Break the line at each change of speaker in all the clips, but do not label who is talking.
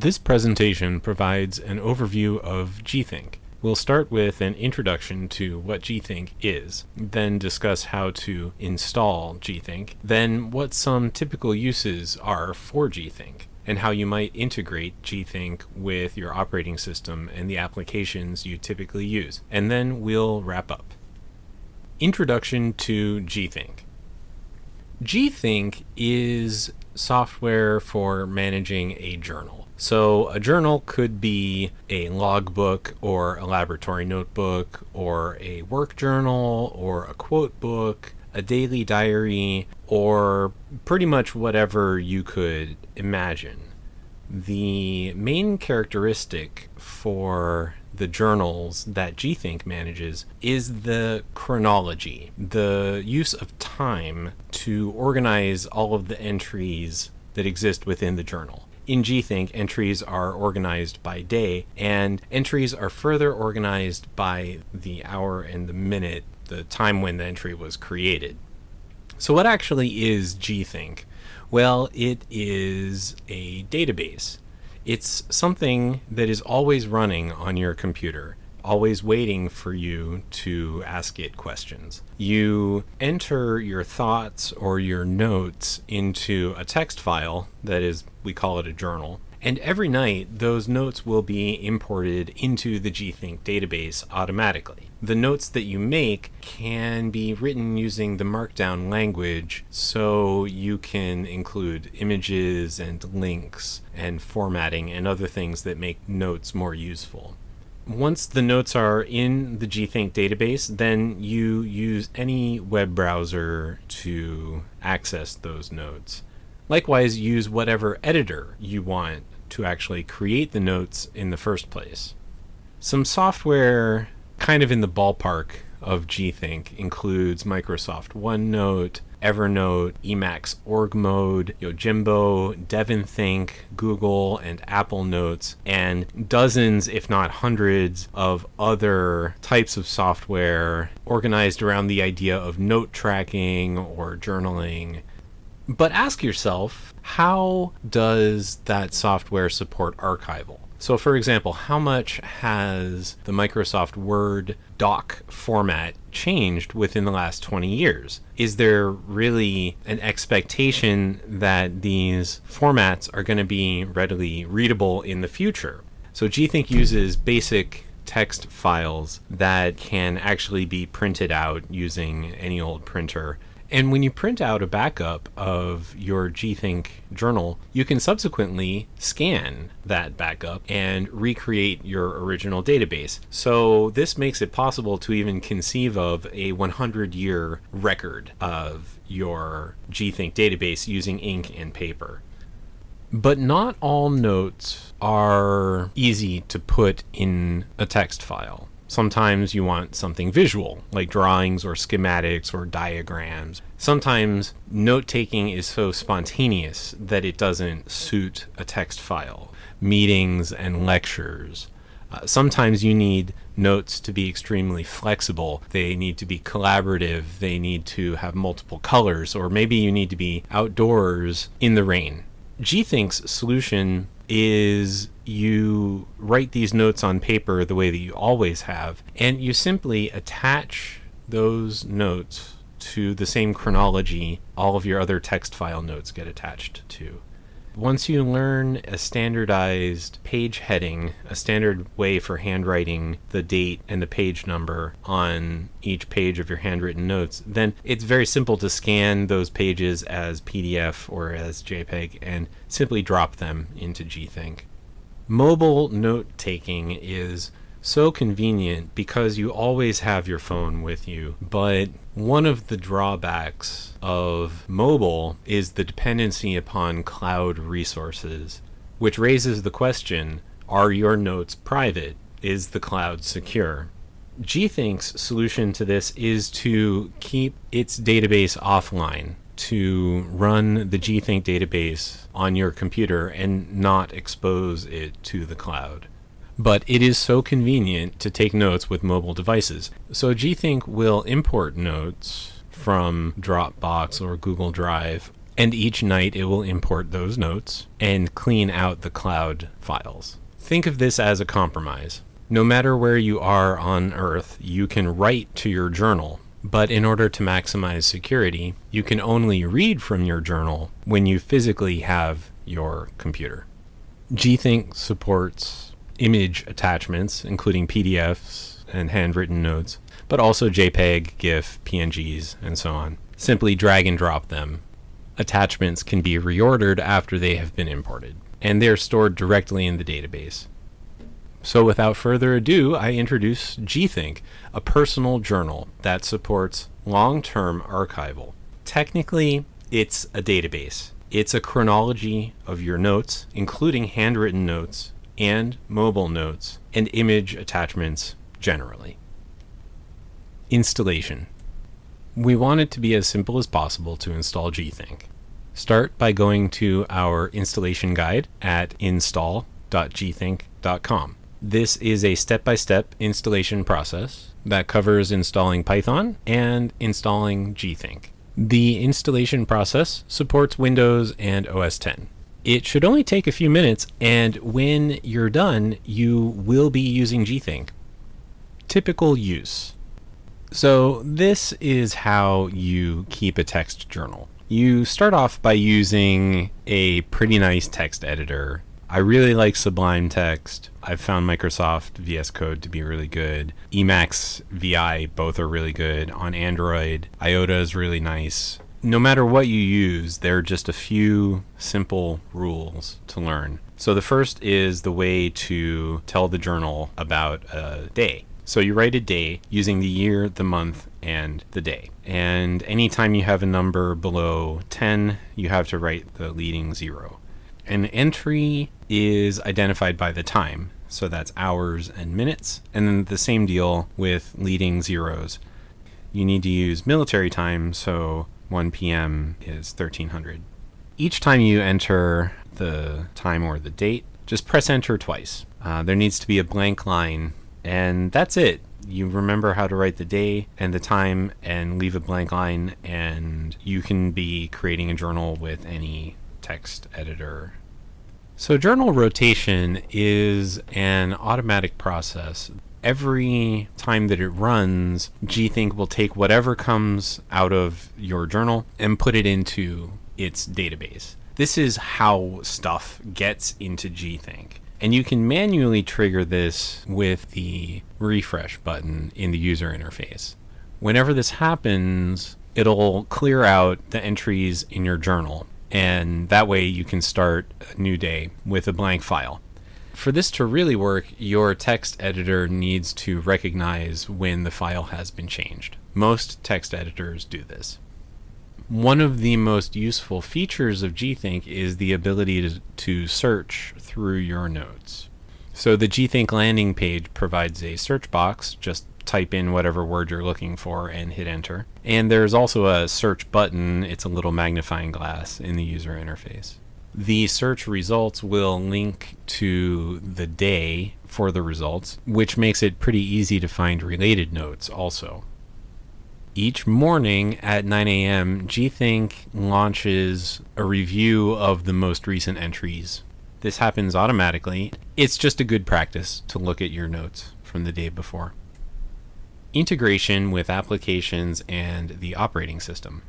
This presentation provides an overview of Gthnk. We'll start with an introduction to what Gthnk is, then discuss how to install Gthnk, then what some typical uses are for Gthnk, and how you might integrate Gthnk with your operating system and the applications you typically use, and then we'll wrap up. Introduction to Gthnk. Gthnk is software for managing a journal. So, a journal could be a logbook or a laboratory notebook or a work journal or a quote book, a daily diary, or pretty much whatever you could imagine. The main characteristic for the journals that Gthnk manages is the chronology, the use of time to organize all of the entries that exist within the journal in Gthnk, entries are organized by day, and entries are further organized by the hour and the minute, the time when the entry was created. So, what actually is Gthnk? Well, it is a database. It's something that is always running on your computer always waiting for you to ask it questions. You enter your thoughts or your notes into a text file that is, we call it a journal. And every night, those notes will be imported into the Gthnk database automatically. The notes that you make can be written using the Markdown language, so you can include images and links and formatting and other things that make notes more useful once the notes are in the Gthnk database, then you use any web browser to access those notes. Likewise, use whatever editor you want to actually create the notes in the first place. Some software kind of in the ballpark of Gthnk includes Microsoft OneNote, Evernote, Emacs Org Mode, Yojimbo, DevonThink, Google, and Apple Notes, and dozens, if not hundreds, of other types of software organized around the idea of note tracking or journaling. But ask yourself, how does that software support archival? So, for example, how much has the Microsoft Word doc format changed within the last 20 years? Is there really an expectation that these formats are going to be readily readable in the future? So, Gthnk uses basic text files that can actually be printed out using any old printer and when you print out a backup of your Gthnk journal, you can subsequently scan that backup and recreate your original database. So this makes it possible to even conceive of a 100 year record of your Gthnk database using ink and paper. But not all notes are easy to put in a text file. Sometimes you want something visual, like drawings or schematics or diagrams. Sometimes note taking is so spontaneous that it doesn't suit a text file. Meetings and lectures. Uh, sometimes you need notes to be extremely flexible. They need to be collaborative. They need to have multiple colors, or maybe you need to be outdoors in the rain. Gthnk's solution is you write these notes on paper the way that you always have, and you simply attach those notes to the same chronology all of your other text file notes get attached to. Once you learn a standardized page heading, a standard way for handwriting the date and the page number on each page of your handwritten notes, then it's very simple to scan those pages as PDF or as JPEG and simply drop them into Gthnk. Mobile note taking is so convenient because you always have your phone with you. But one of the drawbacks of mobile is the dependency upon cloud resources, which raises the question are your notes private? Is the cloud secure? Gthnk's solution to this is to keep its database offline to run the Gthnk database on your computer and not expose it to the cloud. But it is so convenient to take notes with mobile devices. So Gthnk will import notes from Dropbox or Google Drive and each night it will import those notes and clean out the cloud files. Think of this as a compromise. No matter where you are on Earth, you can write to your journal, but in order to maximize security, you can only read from your journal when you physically have your computer. Gthnk supports image attachments, including PDFs and handwritten notes, but also JPEG, GIF, PNGs, and so on. Simply drag and drop them. Attachments can be reordered after they have been imported, and they're stored directly in the database. So without further ado, I introduce Gthnk, a personal journal that supports long-term archival. Technically, it's a database. It's a chronology of your notes, including handwritten notes and mobile notes and image attachments generally. Installation. We want it to be as simple as possible to install Gthnk. Start by going to our installation guide at install.gthnk.com. This is a step-by-step installation process that covers installing Python and installing Gthnk. The installation process supports Windows and OS X. It should only take a few minutes, and when you're done, you will be using Gthnk. Typical use. So this is how you keep a text journal. You start off by using a pretty nice text editor I really like Sublime Text. I've found Microsoft VS Code to be really good. Emacs VI both are really good. On Android, Jota is really nice. No matter what you use, there are just a few simple rules to learn. So the first is the way to tell the journal about a day. So you write a day using the year, the month, and the day. And anytime you have a number below 10, you have to write the leading zero. An entry is identified by the time, so that's hours and minutes, and then the same deal with leading zeros. You need to use military time, so 1 p.m. is 1300. Each time you enter the time or the date, just press enter twice. Uh, there needs to be a blank line, and that's it. You remember how to write the day and the time and leave a blank line, and you can be creating a journal with any text editor. So, journal rotation is an automatic process. Every time that it runs, Gthnk will take whatever comes out of your journal and put it into its database. This is how stuff gets into Gthnk. And you can manually trigger this with the refresh button in the user interface. Whenever this happens, it'll clear out the entries in your journal and that way you can start a new day with a blank file. For this to really work, your text editor needs to recognize when the file has been changed. Most text editors do this. One of the most useful features of Gthnk is the ability to, to search through your notes. So the Gthnk landing page provides a search box, just type in whatever word you're looking for and hit enter. And there's also a search button, it's a little magnifying glass in the user interface. The search results will link to the day for the results, which makes it pretty easy to find related notes also. Each morning at 9 a.m., Gthnk launches a review of the most recent entries. This happens automatically. It's just a good practice to look at your notes from the day before integration with applications and the operating system.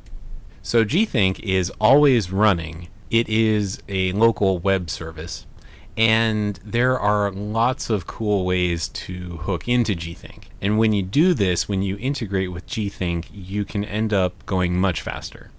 So Gthnk is always running. It is a local web service, and there are lots of cool ways to hook into Gthnk. And when you do this, when you integrate with Gthnk, you can end up going much faster.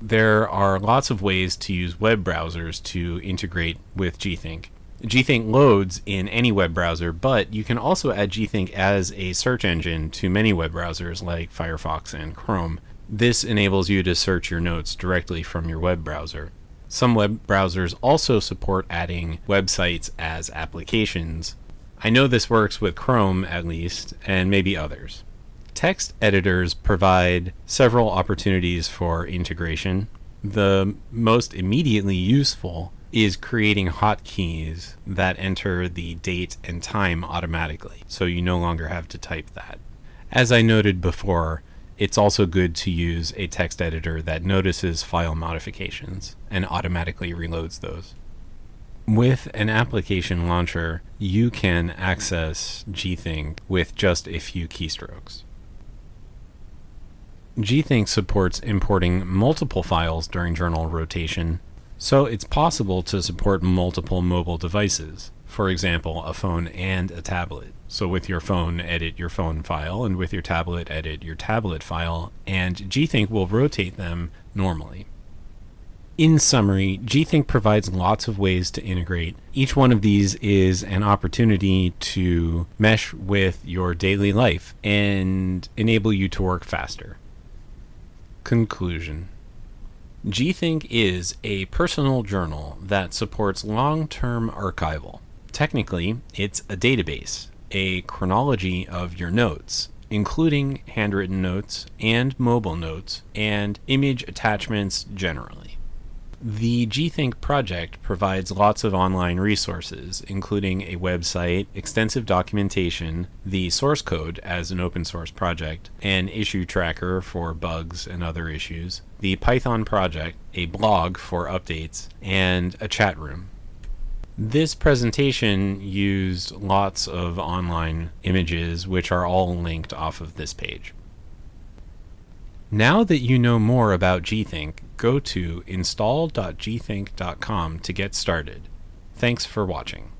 There are lots of ways to use web browsers to integrate with Gthnk. Gthnk loads in any web browser, but you can also add Gthnk as a search engine to many web browsers like Firefox and Chrome. This enables you to search your notes directly from your web browser. Some web browsers also support adding websites as applications. I know this works with Chrome at least, and maybe others. Text editors provide several opportunities for integration. The most immediately useful is creating hotkeys that enter the date and time automatically, so you no longer have to type that. As I noted before, it's also good to use a text editor that notices file modifications and automatically reloads those. With an application launcher, you can access gthnk with just a few keystrokes. gthnk supports importing multiple files during journal rotation, so it's possible to support multiple mobile devices, for example, a phone and a tablet. So with your phone, edit your phone file, and with your tablet, edit your tablet file, and gthnk will rotate them normally. In summary, gthnk provides lots of ways to integrate. Each one of these is an opportunity to mesh with your daily life and enable you to work faster. Conclusion gthnk is a personal journal that supports long term archival. Technically, it's a database a chronology of your notes, including handwritten notes and mobile notes and image attachments generally. The gthnk project provides lots of online resources, including a website, extensive documentation, the source code as an open source project, an issue tracker for bugs and other issues, the Python project, a blog for updates, and a chat room. This presentation used lots of online images, which are all linked off of this page. Now that you know more about gthnk, go to install.gthnk.com to get started. Thanks for watching.